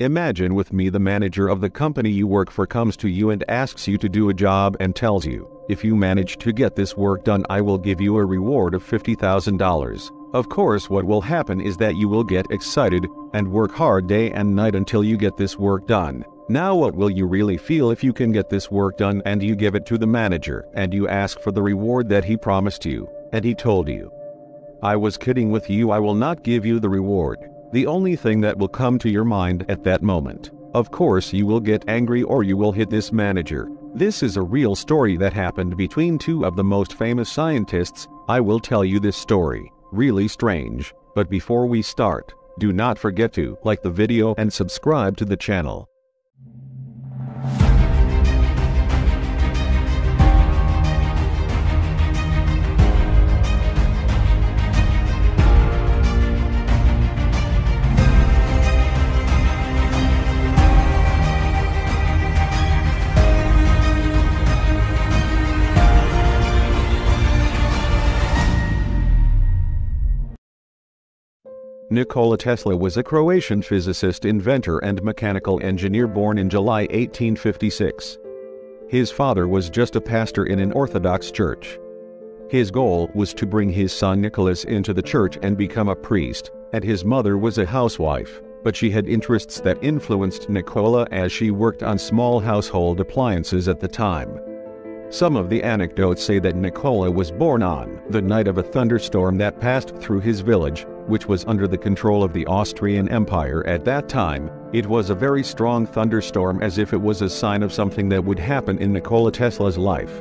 Imagine with me the manager of the company you work for comes to you and asks you to do a job and tells you, if you manage to get this work done I will give you a reward of $50,000. Of course what will happen is that you will get excited and work hard day and night until you get this work done. Now what will you really feel if you can get this work done and you give it to the manager and you ask for the reward that he promised you, and he told you, I was kidding with you I will not give you the reward the only thing that will come to your mind at that moment. Of course, you will get angry or you will hit this manager. This is a real story that happened between two of the most famous scientists. I will tell you this story. Really strange. But before we start, do not forget to like the video and subscribe to the channel. Nikola Tesla was a Croatian physicist, inventor, and mechanical engineer born in July 1856. His father was just a pastor in an Orthodox church. His goal was to bring his son Nicholas into the church and become a priest, and his mother was a housewife, but she had interests that influenced Nikola as she worked on small household appliances at the time. Some of the anecdotes say that Nikola was born on the night of a thunderstorm that passed through his village, which was under the control of the Austrian Empire at that time. It was a very strong thunderstorm as if it was a sign of something that would happen in Nikola Tesla's life.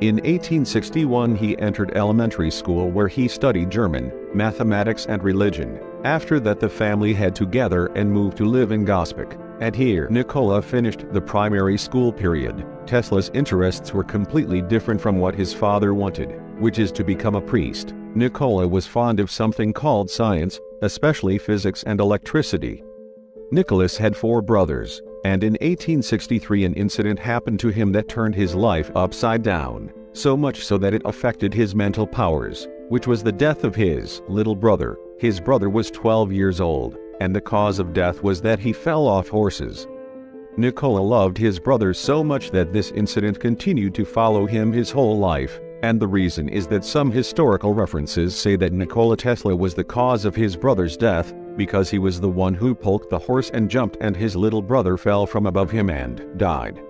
In 1861 he entered elementary school where he studied German, mathematics and religion. After that the family had to gather and move to live in Gospic and here Nikola finished the primary school period. Tesla's interests were completely different from what his father wanted, which is to become a priest. Nikola was fond of something called science, especially physics and electricity. Nicholas had four brothers, and in 1863 an incident happened to him that turned his life upside down, so much so that it affected his mental powers, which was the death of his little brother. His brother was 12 years old, and the cause of death was that he fell off horses. Nikola loved his brother so much that this incident continued to follow him his whole life, and the reason is that some historical references say that Nikola Tesla was the cause of his brother's death because he was the one who pulked the horse and jumped and his little brother fell from above him and died.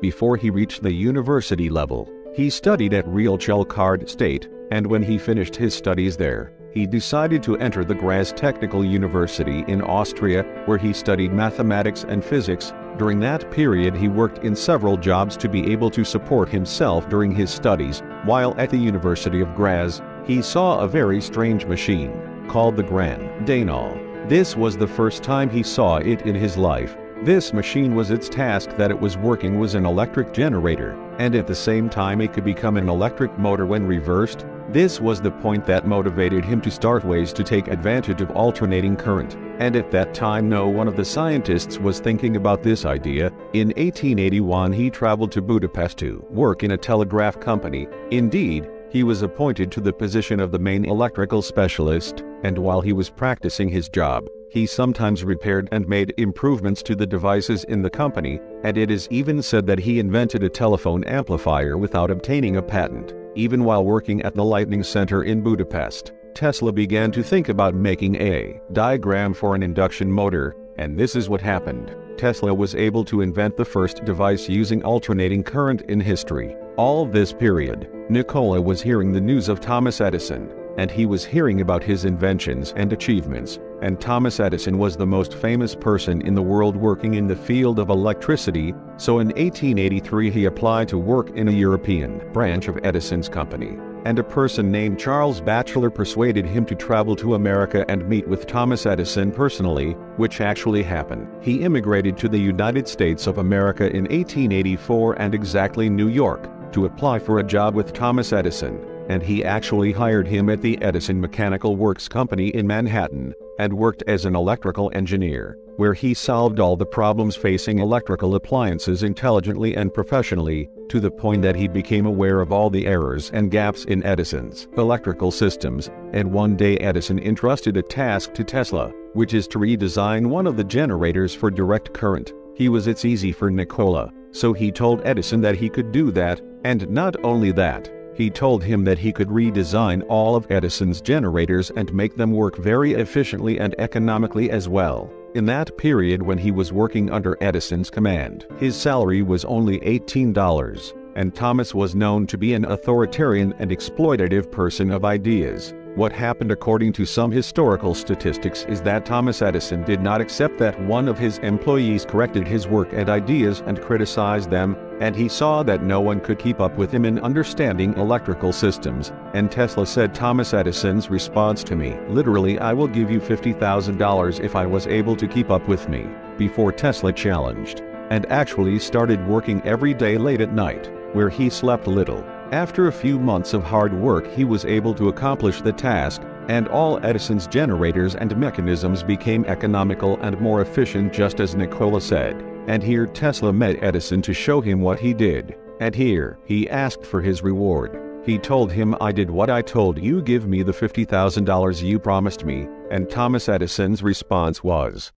Before he reached the university level, he studied at Real Card State, and when he finished his studies there, he decided to enter the Graz Technical University in Austria, where he studied mathematics and physics. During that period, he worked in several jobs to be able to support himself during his studies. While at the University of Graz, he saw a very strange machine called the Grand Dainal. This was the first time he saw it in his life. This machine was its task that it was working was an electric generator, and at the same time it could become an electric motor when reversed, this was the point that motivated him to start ways to take advantage of alternating current, and at that time no one of the scientists was thinking about this idea. In 1881 he traveled to Budapest to work in a telegraph company. Indeed, he was appointed to the position of the main electrical specialist, and while he was practicing his job, he sometimes repaired and made improvements to the devices in the company, and it is even said that he invented a telephone amplifier without obtaining a patent. Even while working at the Lightning Center in Budapest, Tesla began to think about making a diagram for an induction motor, and this is what happened. Tesla was able to invent the first device using alternating current in history. All this period, Nikola was hearing the news of Thomas Edison, and he was hearing about his inventions and achievements, and Thomas Edison was the most famous person in the world working in the field of electricity, so in 1883 he applied to work in a European branch of Edison's company. And a person named Charles Batchelor persuaded him to travel to America and meet with Thomas Edison personally, which actually happened. He immigrated to the United States of America in 1884 and exactly New York to apply for a job with Thomas Edison and he actually hired him at the Edison Mechanical Works Company in Manhattan and worked as an electrical engineer, where he solved all the problems facing electrical appliances intelligently and professionally, to the point that he became aware of all the errors and gaps in Edison's electrical systems, and one day Edison entrusted a task to Tesla, which is to redesign one of the generators for direct current. He was it's easy for Nikola, so he told Edison that he could do that, and not only that, he told him that he could redesign all of Edison's generators and make them work very efficiently and economically as well. In that period when he was working under Edison's command, his salary was only $18, and Thomas was known to be an authoritarian and exploitative person of ideas. What happened according to some historical statistics is that Thomas Edison did not accept that one of his employees corrected his work and ideas and criticized them, and he saw that no one could keep up with him in understanding electrical systems, and Tesla said Thomas Edison's response to me, literally I will give you $50,000 if I was able to keep up with me, before Tesla challenged, and actually started working every day late at night, where he slept little. After a few months of hard work he was able to accomplish the task, and all Edison's generators and mechanisms became economical and more efficient just as Nikola said. And here Tesla met Edison to show him what he did. And here, he asked for his reward. He told him I did what I told you give me the $50,000 you promised me, and Thomas Edison's response was,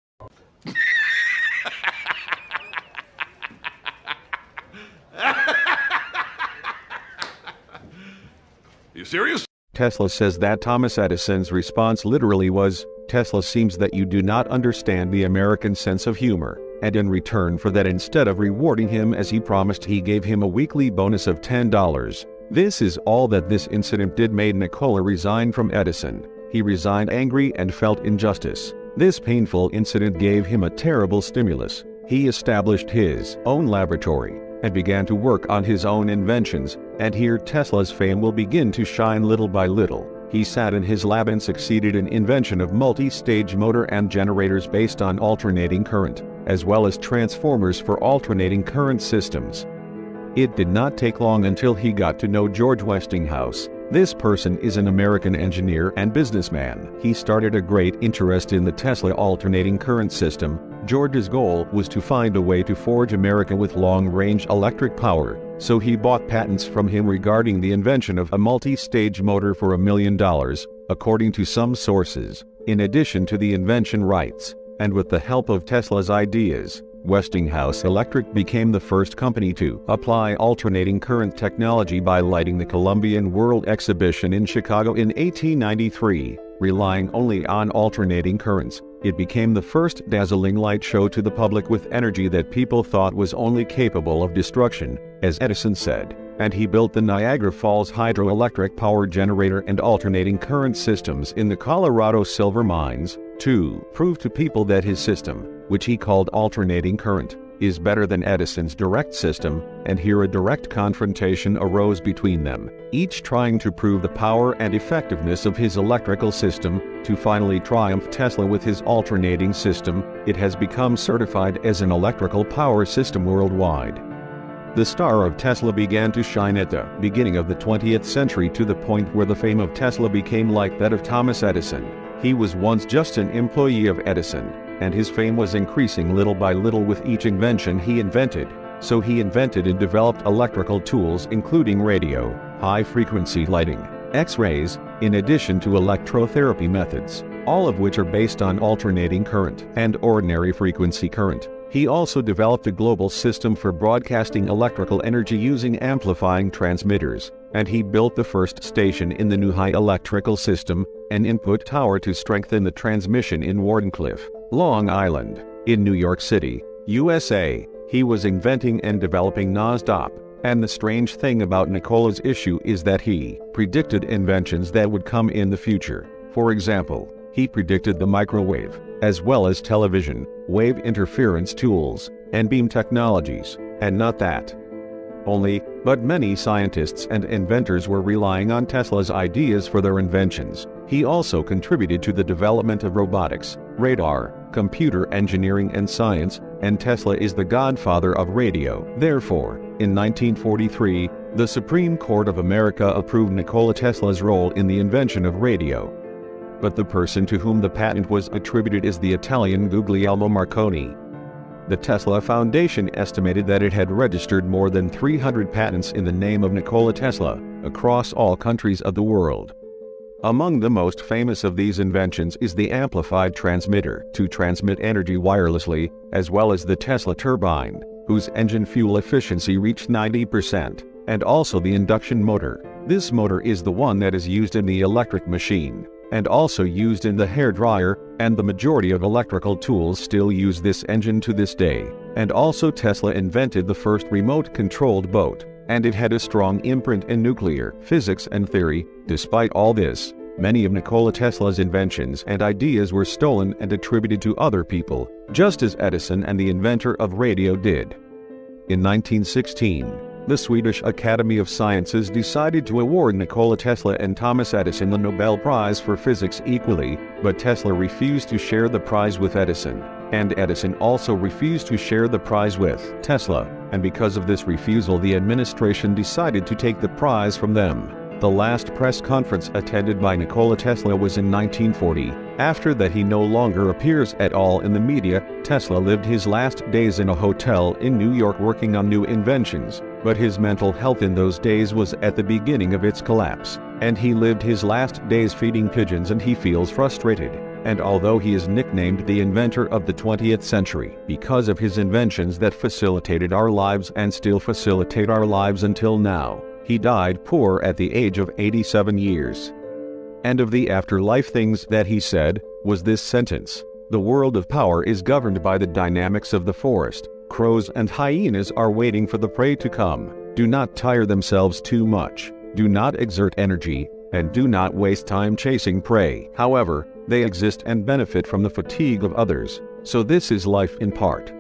serious? Tesla says that Thomas Edison's response literally was, Tesla seems that you do not understand the American sense of humor, and in return for that instead of rewarding him as he promised he gave him a weekly bonus of $10. This is all that this incident did made Nikola resign from Edison. He resigned angry and felt injustice. This painful incident gave him a terrible stimulus. He established his own laboratory and began to work on his own inventions, and here Tesla's fame will begin to shine little by little. He sat in his lab and succeeded in invention of multi-stage motor and generators based on alternating current, as well as transformers for alternating current systems. It did not take long until he got to know George Westinghouse. This person is an American engineer and businessman. He started a great interest in the Tesla alternating current system. George's goal was to find a way to forge America with long-range electric power, so he bought patents from him regarding the invention of a multi-stage motor for a million dollars, according to some sources, in addition to the invention rights. And with the help of Tesla's ideas, Westinghouse Electric became the first company to apply alternating current technology by lighting the Columbian World Exhibition in Chicago in 1893. Relying only on alternating currents, it became the first dazzling light show to the public with energy that people thought was only capable of destruction, as Edison said, and he built the Niagara Falls hydroelectric power generator and alternating current systems in the Colorado silver mines, to prove to people that his system, which he called alternating current, is better than Edison's direct system, and here a direct confrontation arose between them, each trying to prove the power and effectiveness of his electrical system, to finally triumph Tesla with his alternating system, it has become certified as an electrical power system worldwide. The star of Tesla began to shine at the beginning of the 20th century to the point where the fame of Tesla became like that of Thomas Edison. He was once just an employee of Edison, and his fame was increasing little by little with each invention he invented. So he invented and developed electrical tools including radio, high-frequency lighting, X-rays, in addition to electrotherapy methods, all of which are based on alternating current and ordinary frequency current. He also developed a global system for broadcasting electrical energy using amplifying transmitters, and he built the first station in the new high electrical system, an input tower to strengthen the transmission in Wardenclyffe, Long Island, in New York City, USA. He was inventing and developing NOS-DOP, and the strange thing about Nikola's issue is that he predicted inventions that would come in the future. For example, he predicted the microwave, as well as television, wave interference tools, and beam technologies, and not that only, but many scientists and inventors were relying on Tesla's ideas for their inventions. He also contributed to the development of robotics, radar, computer engineering and science, and Tesla is the godfather of radio. Therefore, in 1943, the Supreme Court of America approved Nikola Tesla's role in the invention of radio. But the person to whom the patent was attributed is the Italian Guglielmo Marconi. The Tesla Foundation estimated that it had registered more than 300 patents in the name of Nikola Tesla across all countries of the world. Among the most famous of these inventions is the amplified transmitter to transmit energy wirelessly, as well as the Tesla turbine, whose engine fuel efficiency reached 90%, and also the induction motor. This motor is the one that is used in the electric machine, and also used in the hair dryer, and the majority of electrical tools still use this engine to this day. And also Tesla invented the first remote-controlled boat, and it had a strong imprint in nuclear physics and theory. Despite all this, many of Nikola Tesla's inventions and ideas were stolen and attributed to other people, just as Edison and the inventor of radio did. In 1916, the Swedish Academy of Sciences decided to award Nikola Tesla and Thomas Edison the Nobel Prize for Physics equally, but Tesla refused to share the prize with Edison, and Edison also refused to share the prize with Tesla, and because of this refusal the administration decided to take the prize from them. The last press conference attended by Nikola Tesla was in 1940. After that he no longer appears at all in the media. Tesla lived his last days in a hotel in New York working on new inventions, but his mental health in those days was at the beginning of its collapse, and he lived his last days feeding pigeons and he feels frustrated. And although he is nicknamed the inventor of the 20th century because of his inventions that facilitated our lives and still facilitate our lives until now, he died poor at the age of 87 years. And of the afterlife things that he said was this sentence The world of power is governed by the dynamics of the forest. Crows and hyenas are waiting for the prey to come. Do not tire themselves too much. Do not exert energy, and do not waste time chasing prey. However, they exist and benefit from the fatigue of others. So this is life in part.